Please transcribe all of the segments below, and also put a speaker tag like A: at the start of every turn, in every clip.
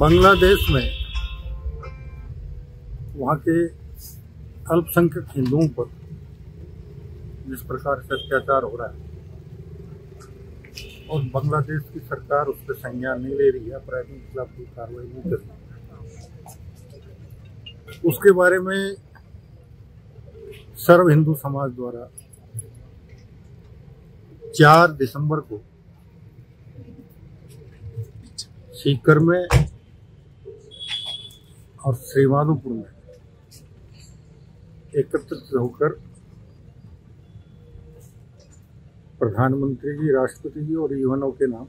A: बांग्लादेश में वहाँ के अल्पसंख्यक हिंदुओं पर जिस प्रकार से अत्याचार हो रहा है, और बांग्लादेश की सरकार उस पर संज्ञान नहीं ले रही है अपराधियों के खिलाफ कोई कार्रवाई नहीं कर रही उसके बारे में सर्व हिंदू समाज द्वारा चार दिसंबर को सीकर में और श्रीमाधोपुर में एकत्रित होकर प्रधानमंत्री जी, राष्ट्रपति जी और यूएनओ के नाम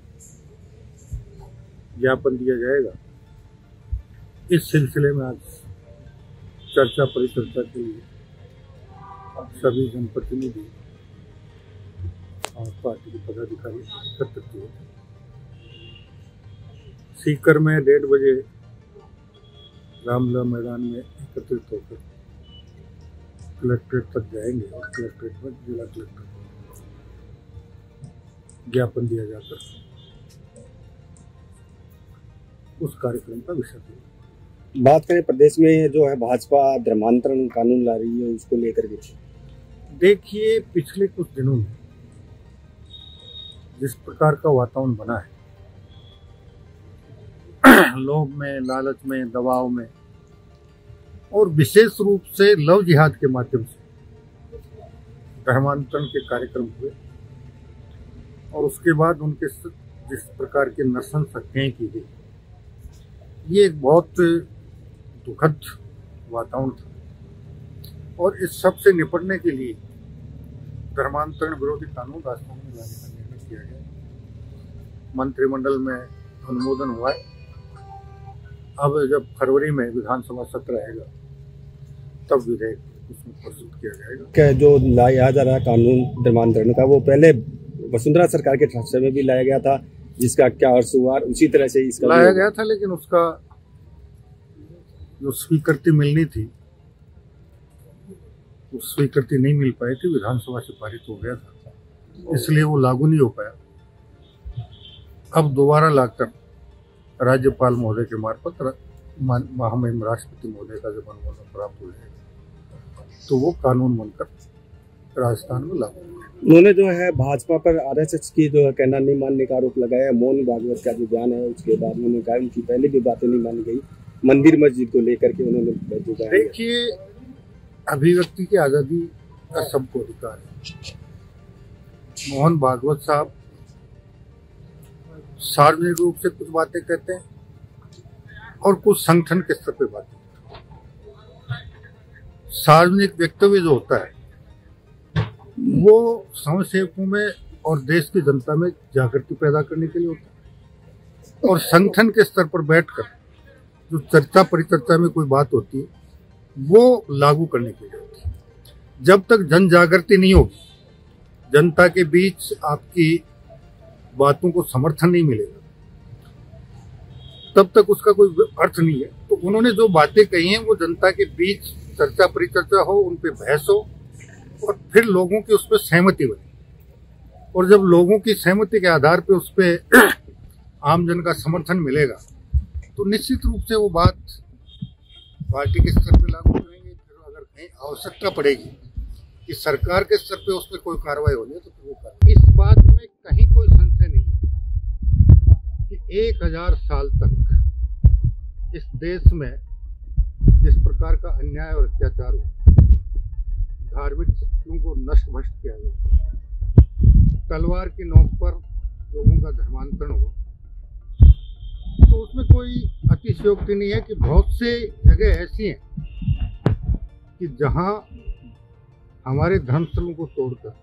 A: ज्ञापन दिया जाएगा। इस सिलसिले में आज चर्चा परिचर्चा के लिए सभी जनप्रतिनिधि और पार्टी के पदाधिकारी एकत्रित हुए। सीकर में डेढ़ बजे रामलीला मैदान में एकत्रित होकर कलेक्ट्रेट तक जाएँगे और कलेक्ट्रेट में जिला कलेक्टर को ज्ञापन दिया जाकर उस कार्यक्रम का विषय होगा
B: बात करें प्रदेश में जो है भाजपा धर्मांतरण कानून ला रही है उसको लेकर के।
A: देखिए पिछले कुछ दिनों में जिस प्रकार का वातावरण बना है लोभ में, लालच में, दबाव में, और विशेष रूप से लव जिहाद के माध्यम से। धर्मांतरण के कार्यक्रम हुए, और उसके बाद उनके जिस प्रकार के नर्सन हत्याएँ की गई, ये एक बहुत दुखद वातावरण था। और इस सबसे निपटने के लिए धर्मांतरण विरोधी कानून राजभवन में लाने का निर्णय किया गया। मंत्रिमंडल में अनुमोदन हुआ है। अब जब फरवरी में विधानसभा सत्र आएगा तब विधेयक उसमें प्रस्तुत किया जाएगा।
B: क्या जो लाया जा रहा है कानून धर्मांतरण का वो पहले वसुंधरा सरकार के समय भी लाया गया था जिसका क्या अर्थ हुआ उसी तरह से इसका
A: लाया गया था लेकिन उसका जो स्वीकृति मिलनी थी वो स्वीकृति नहीं मिल पाई थी विधानसभा से पारित हो गया था। इसलिए वो लागू नहीं हो पाया। अब दोबारा लाकर राज्यपाल महोदय के मार्फत महामहिम राष्ट्रपति महोदय का जब अनुमोदन प्राप्त हो जाएगा तो वो कानून बनकर राजस्थान में लागू
B: उन्होंने जो है भाजपा पर आरएसएस की जो है कहना नहीं मानने का आरोप लगाया मोहन भागवत का जो बयान है उसके बाद उन्होंने कहा उनकी पहले भी बातें नहीं मानी गई। मंदिर मस्जिद को लेकर के उन्होंने।
A: देखिए अभिव्यक्ति की आज़ादी का सबको अधिकार है। मोहन भागवत साहब सार्वजनिक रूप से कुछ बातें कहते हैं और कुछ संगठन के स्तर पे बातें सार्वजनिक वक्तव्य जो होता है, वो समाज सेवकों में और देश की जनता में जागृति पैदा करने के लिए होता है। और संगठन के स्तर पर बैठकर जो चर्चा परिचर्चा में कोई बात होती है, वो लागू करने के लिए होती है। जब तक जन जागृति नहीं होगी, जनता के बीच आपकी बातों को समर्थन नहीं मिलेगा। तब तक उसका कोई अर्थ नहीं है। तो उन्होंने जो बातें कही हैं, वो जनता के बीच चर्चा परिचर्चा हो, उन पे बहस हो, और फिर लोगों की उस पर सहमति बने। और जब लोगों की सहमति के आधार पर उस पर आमजन का समर्थन मिलेगा तो निश्चित रूप से वो बात पार्टी के स्तर पर लागू करेंगे। फिर अगर कहीं आवश्यकता पड़ेगी कि सरकार के स्तर पर उस पर कोई कार्रवाई है तो फिर वो कर इस बात में कहीं कोई संशय नहीं है कि एक हज़ार साल तक इस देश में जिस प्रकार का अन्याय और अत्याचार हुआ, धार्मिक शक्तियों को नष्ट भ्रष्ट किया गया, तलवार की नोक पर लोगों का धर्मांतरण हुआ तो उसमें कोई अतिशयोक्ति नहीं है कि बहुत से जगह ऐसी हैं कि जहाँ हमारे धर्मस्थलों को तोड़कर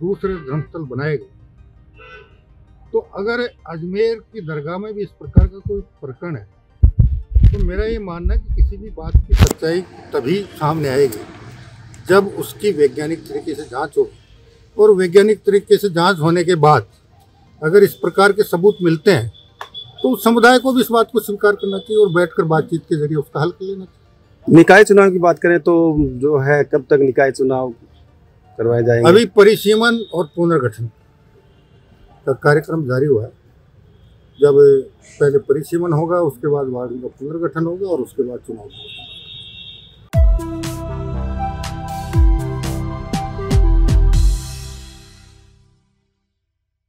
A: दूसरे धर्मस्थल बनाए गए। तो अगर अजमेर की दरगाह में भी इस प्रकार का कोई प्रकरण है तो मेरा ये मानना है कि किसी भी बात की सच्चाई तभी सामने आएगी जब उसकी वैज्ञानिक तरीके से जाँच होगी। और वैज्ञानिक तरीके से जाँच होने के बाद अगर इस प्रकार के सबूत मिलते हैं तो उस समुदाय को भी इस बात को स्वीकार करना चाहिए और बैठकर बातचीत के ज़रिए उसका हल कर लेना चाहिए।
B: निकाय चुनाव की बात करें तो जो है कब तक निकाय चुनाव करवाए जाएँगे?
A: अभी परिसीमन और पुनर्गठन। का कार्यक्रम जारी हुआ है। जब पहले परिसीमन होगा, उसके बाद वार्ड का पुनर्गठन होगा और उसके बाद चुनाव होगा।